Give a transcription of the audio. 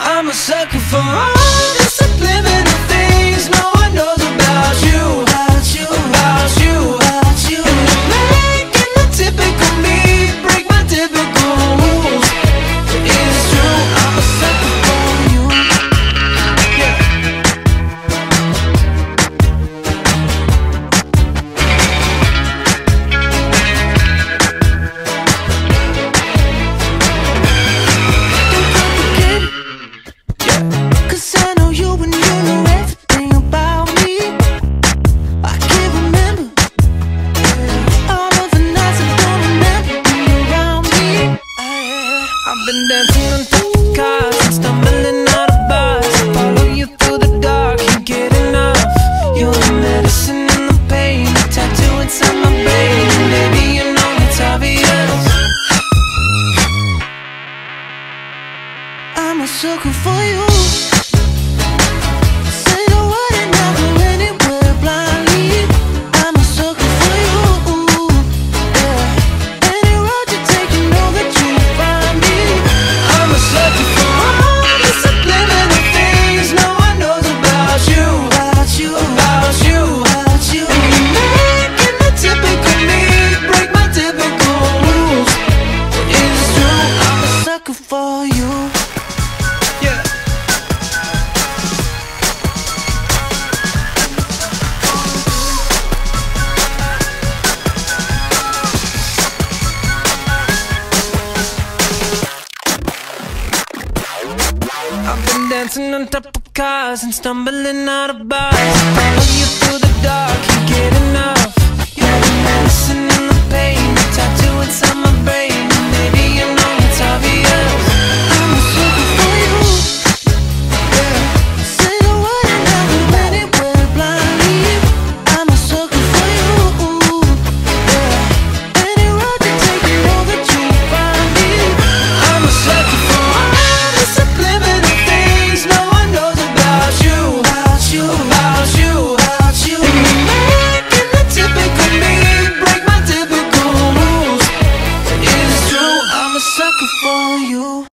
I'm a sucker for all this living I'm a sucker for you. dancing on top of cars and stumbling out of bars. Follow you through the dark, you get enough. for you.